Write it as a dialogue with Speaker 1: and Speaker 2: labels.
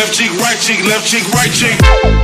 Speaker 1: left cheek, right cheek, left cheek, right cheek.